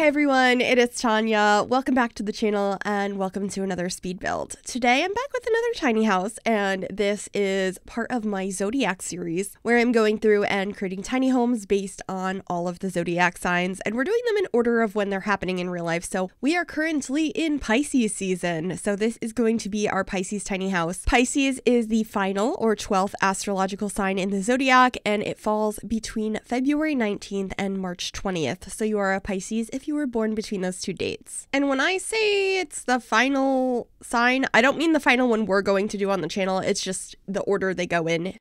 Hey everyone, it is Tanya. Welcome back to the channel and welcome to another speed build. Today I'm back with another tiny house and this is part of my zodiac series where I'm going through and creating tiny homes based on all of the zodiac signs and we're doing them in order of when they're happening in real life. So we are currently in Pisces season. So this is going to be our Pisces tiny house. Pisces is the final or 12th astrological sign in the zodiac and it falls between February 19th and March 20th. So you are a Pisces if you you were born between those two dates. And when I say it's the final sign, I don't mean the final one we're going to do on the channel. It's just the order they go in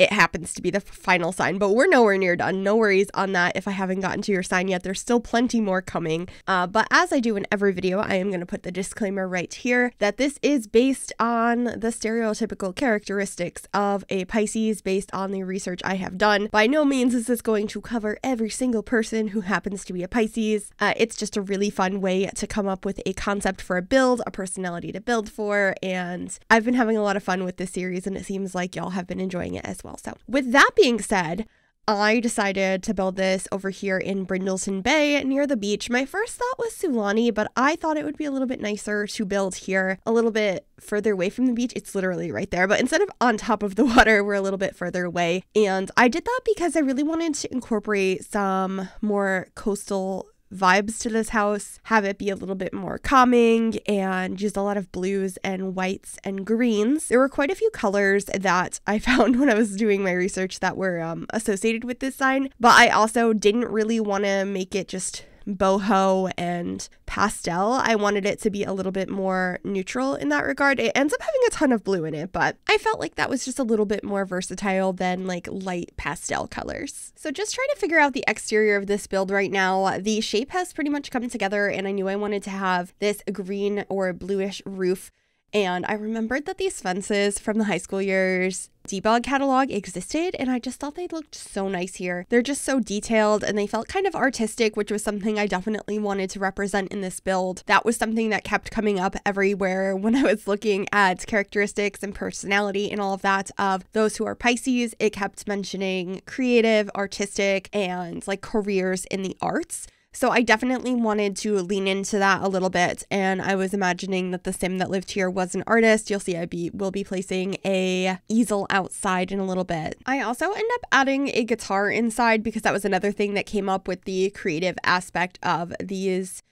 it happens to be the final sign, but we're nowhere near done. No worries on that if I haven't gotten to your sign yet. There's still plenty more coming. Uh, but as I do in every video, I am going to put the disclaimer right here that this is based on the stereotypical characteristics of a Pisces based on the research I have done. By no means is this going to cover every single person who happens to be a Pisces. Uh, it's just a really fun way to come up with a concept for a build, a personality to build for, and I've been having a lot of fun with this series and it seems like y'all have been enjoying it as well well. So, with that being said, I decided to build this over here in Brindleton Bay near the beach. My first thought was Sulani, but I thought it would be a little bit nicer to build here a little bit further away from the beach. It's literally right there, but instead of on top of the water, we're a little bit further away. And I did that because I really wanted to incorporate some more coastal vibes to this house, have it be a little bit more calming, and use a lot of blues and whites and greens. There were quite a few colors that I found when I was doing my research that were um, associated with this sign, but I also didn't really want to make it just boho and pastel. I wanted it to be a little bit more neutral in that regard. It ends up having a ton of blue in it, but I felt like that was just a little bit more versatile than like light pastel colors. So just trying to figure out the exterior of this build right now. The shape has pretty much come together and I knew I wanted to have this green or bluish roof and I remembered that these fences from the high school years debug catalog existed, and I just thought they looked so nice here. They're just so detailed and they felt kind of artistic, which was something I definitely wanted to represent in this build. That was something that kept coming up everywhere when I was looking at characteristics and personality and all of that of those who are Pisces. It kept mentioning creative, artistic, and like careers in the arts. So I definitely wanted to lean into that a little bit and I was imagining that the sim that lived here was an artist. You'll see I be will be placing a easel outside in a little bit. I also end up adding a guitar inside because that was another thing that came up with the creative aspect of these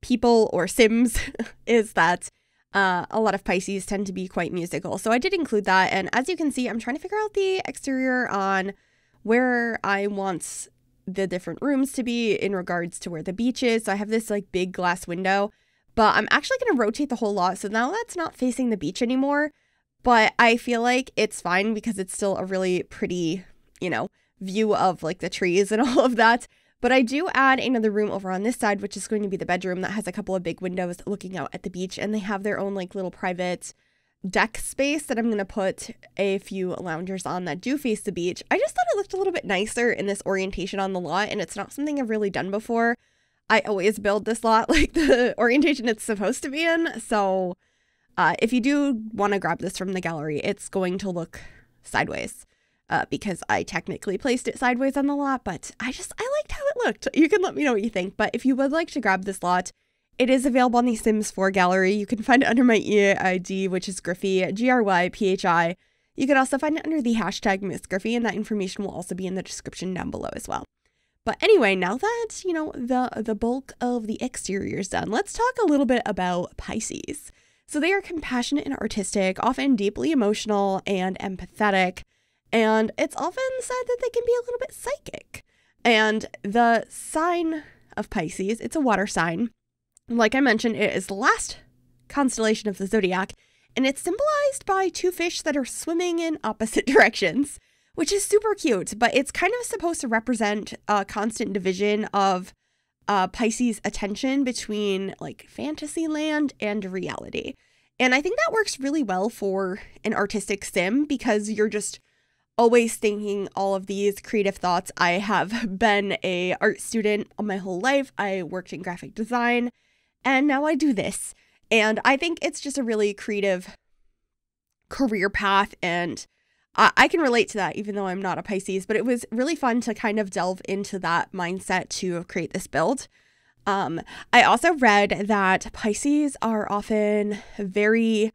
people or sims is that uh, a lot of Pisces tend to be quite musical. So I did include that and as you can see I'm trying to figure out the exterior on where I want the different rooms to be in regards to where the beach is. So I have this like big glass window, but I'm actually going to rotate the whole lot. So now that's not facing the beach anymore. But I feel like it's fine because it's still a really pretty, you know, view of like the trees and all of that. But I do add another room over on this side, which is going to be the bedroom that has a couple of big windows looking out at the beach. And they have their own like little private deck space that I'm going to put a few loungers on that do face the beach. I just thought it looked a little bit nicer in this orientation on the lot, and it's not something I've really done before. I always build this lot like the orientation it's supposed to be in. So uh, if you do want to grab this from the gallery, it's going to look sideways. Uh, because I technically placed it sideways on the lot, but I just I liked how it looked. You can let me know what you think. But if you would like to grab this lot, it is available on the Sims 4 gallery. You can find it under my EID, which is Gryphi, G R Y P H I. You can also find it under the hashtag Miss Gryphi, and that information will also be in the description down below as well. But anyway, now that, you know, the the bulk of the exterior is done, let's talk a little bit about Pisces. So they are compassionate and artistic, often deeply emotional and empathetic, and it's often said that they can be a little bit psychic. And the sign of Pisces, it's a water sign, like I mentioned, it is the last constellation of the zodiac, and it's symbolized by two fish that are swimming in opposite directions, which is super cute, but it's kind of supposed to represent a constant division of uh, Pisces' attention between like fantasy land and reality. And I think that works really well for an artistic sim because you're just always thinking all of these creative thoughts. I have been a art student all my whole life. I worked in graphic design and now I do this. And I think it's just a really creative career path. And I, I can relate to that, even though I'm not a Pisces. But it was really fun to kind of delve into that mindset to create this build. Um, I also read that Pisces are often very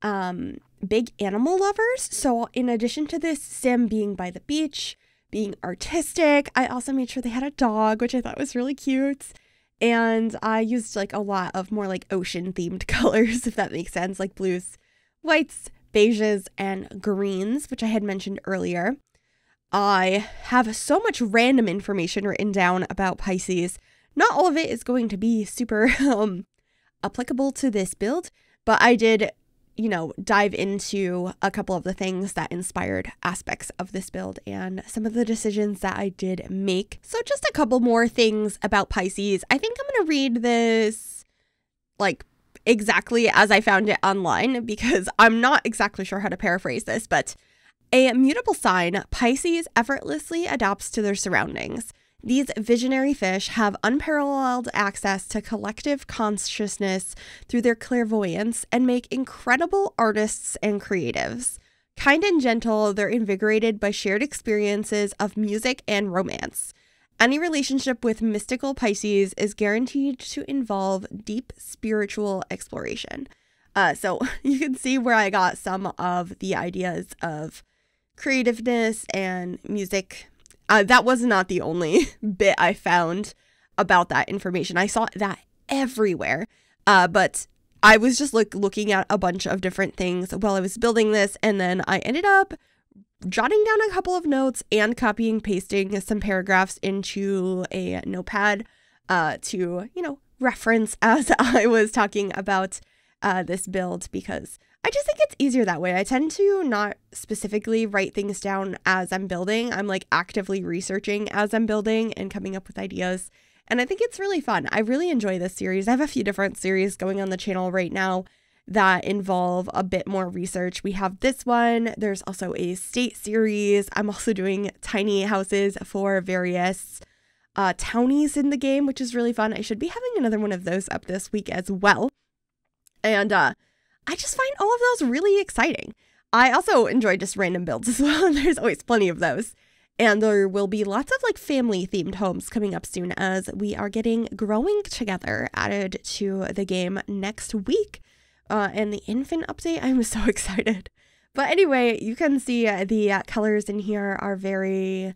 um, big animal lovers. So, in addition to this sim being by the beach, being artistic, I also made sure they had a dog, which I thought was really cute. And I used like a lot of more like ocean themed colors, if that makes sense, like blues, whites, beiges, and greens, which I had mentioned earlier. I have so much random information written down about Pisces. Not all of it is going to be super um, applicable to this build, but I did you know, dive into a couple of the things that inspired aspects of this build and some of the decisions that I did make. So, just a couple more things about Pisces. I think I'm going to read this like exactly as I found it online because I'm not exactly sure how to paraphrase this, but a mutable sign, Pisces effortlessly adapts to their surroundings. These visionary fish have unparalleled access to collective consciousness through their clairvoyance and make incredible artists and creatives. Kind and gentle, they're invigorated by shared experiences of music and romance. Any relationship with mystical Pisces is guaranteed to involve deep spiritual exploration. Uh, so you can see where I got some of the ideas of creativeness and music uh, that was not the only bit I found about that information. I saw that everywhere. Uh, but I was just like looking at a bunch of different things while I was building this, and then I ended up jotting down a couple of notes and copying pasting some paragraphs into a notepad uh, to you know reference as I was talking about uh, this build because I just think it's easier that way. I tend to not specifically write things down as I'm building. I'm like actively researching as I'm building and coming up with ideas. And I think it's really fun. I really enjoy this series. I have a few different series going on the channel right now that involve a bit more research. We have this one. There's also a state series. I'm also doing tiny houses for various uh, townies in the game, which is really fun. I should be having another one of those up this week as well. And uh, I just find all of those really exciting. I also enjoy just random builds as well, and there's always plenty of those. And there will be lots of like family themed homes coming up soon as we are getting Growing Together added to the game next week. Uh, and the infant update, I'm so excited. But anyway, you can see uh, the uh, colors in here are very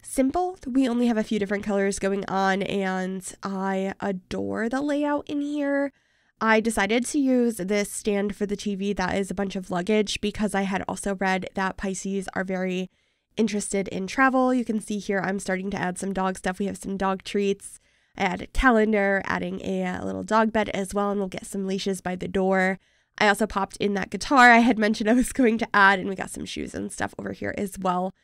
simple. We only have a few different colors going on, and I adore the layout in here. I decided to use this stand for the TV that is a bunch of luggage because I had also read that Pisces are very interested in travel. You can see here I'm starting to add some dog stuff. We have some dog treats. I added a calendar, adding a, a little dog bed as well, and we'll get some leashes by the door. I also popped in that guitar I had mentioned I was going to add, and we got some shoes and stuff over here as well.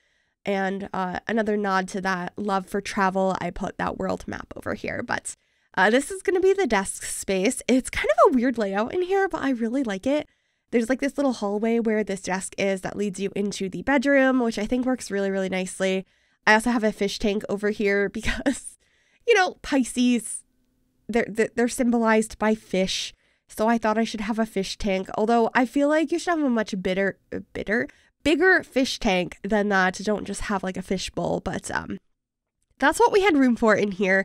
And uh, another nod to that love for travel, I put that world map over here. But uh, this is going to be the desk space. It's kind of a weird layout in here, but I really like it. There's like this little hallway where this desk is that leads you into the bedroom, which I think works really, really nicely. I also have a fish tank over here because, you know, Pisces, they're, they're symbolized by fish. So I thought I should have a fish tank. Although I feel like you should have a much bitter, bitter, bigger fish tank than that. Don't just have like a fish bowl. But um, that's what we had room for in here.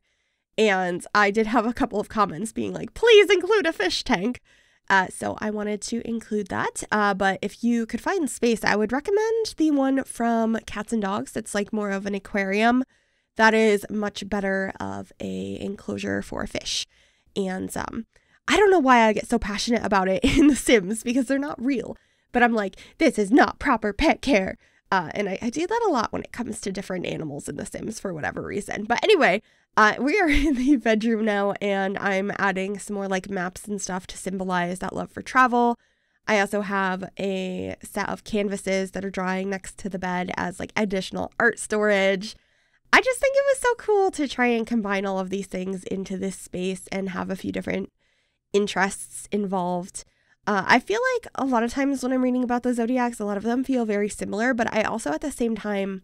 And I did have a couple of comments being like, please include a fish tank. Uh, so I wanted to include that. Uh, but if you could find space, I would recommend the one from Cats and Dogs. It's like more of an aquarium. That is much better of a enclosure for a fish. And um, I don't know why I get so passionate about it in The Sims because they're not real. But I'm like, this is not proper pet care. Uh, and I, I do that a lot when it comes to different animals in The Sims for whatever reason. But anyway, uh, we are in the bedroom now, and I'm adding some more like maps and stuff to symbolize that love for travel. I also have a set of canvases that are drying next to the bed as like additional art storage. I just think it was so cool to try and combine all of these things into this space and have a few different interests involved. Uh, I feel like a lot of times when I'm reading about the zodiacs, a lot of them feel very similar, but I also at the same time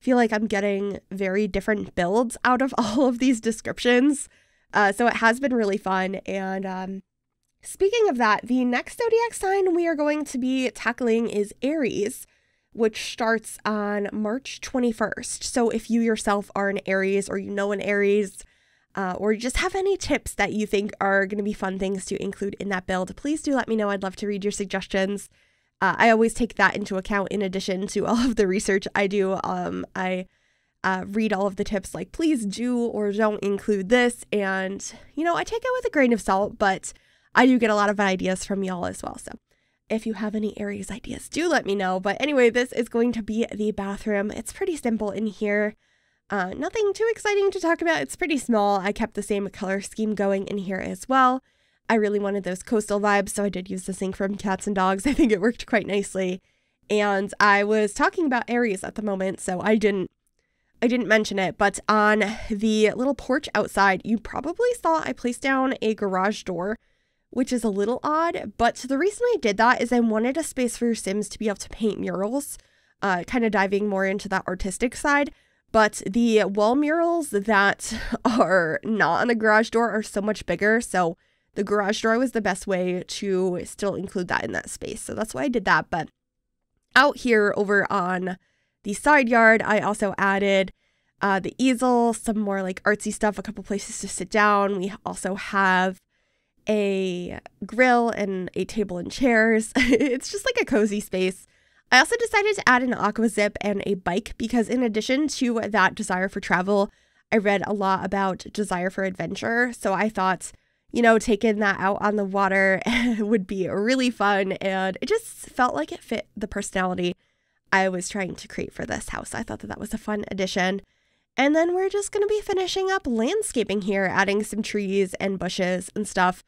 feel like I'm getting very different builds out of all of these descriptions. Uh, so it has been really fun. And um, speaking of that, the next zodiac sign we are going to be tackling is Aries, which starts on March 21st. So if you yourself are an Aries or you know an Aries, uh, or just have any tips that you think are going to be fun things to include in that build, please do let me know. I'd love to read your suggestions. Uh, I always take that into account in addition to all of the research I do. Um, I uh, read all of the tips like, please do or don't include this. And, you know, I take it with a grain of salt, but I do get a lot of ideas from y'all as well. So if you have any Aries ideas, do let me know. But anyway, this is going to be the bathroom. It's pretty simple in here. Uh, nothing too exciting to talk about. It's pretty small. I kept the same color scheme going in here as well. I really wanted those coastal vibes, so I did use the sink from Cats and Dogs. I think it worked quite nicely. And I was talking about Aries at the moment, so I didn't I didn't mention it, but on the little porch outside, you probably saw I placed down a garage door, which is a little odd. But the reason I did that is I wanted a space for your Sims to be able to paint murals, uh, kind of diving more into that artistic side. But the wall murals that are not on a garage door are so much bigger. So the garage door was the best way to still include that in that space. So that's why I did that. But out here over on the side yard, I also added uh, the easel, some more like artsy stuff, a couple places to sit down. We also have a grill and a table and chairs. it's just like a cozy space. I also decided to add an aqua zip and a bike because, in addition to that desire for travel, I read a lot about desire for adventure. So I thought, you know, taking that out on the water would be really fun. And it just felt like it fit the personality I was trying to create for this house. I thought that that was a fun addition. And then we're just going to be finishing up landscaping here, adding some trees and bushes and stuff.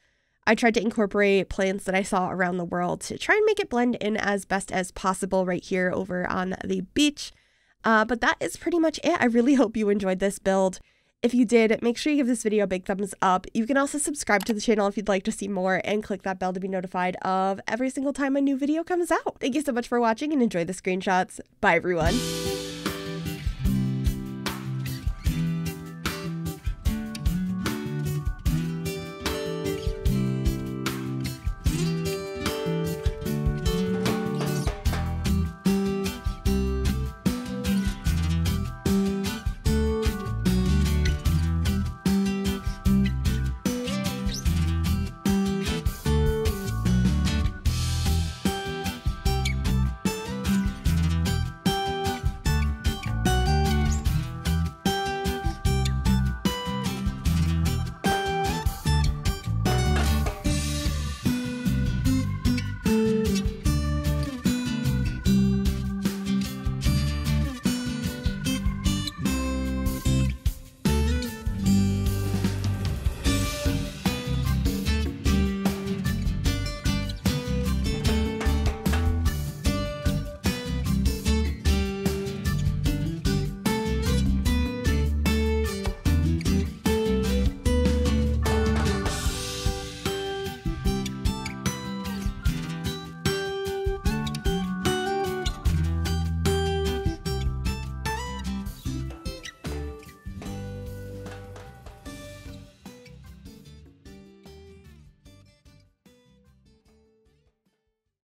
I tried to incorporate plants that I saw around the world to try and make it blend in as best as possible right here over on the beach. Uh, but that is pretty much it. I really hope you enjoyed this build. If you did, make sure you give this video a big thumbs up. You can also subscribe to the channel if you'd like to see more and click that bell to be notified of every single time a new video comes out. Thank you so much for watching and enjoy the screenshots. Bye everyone.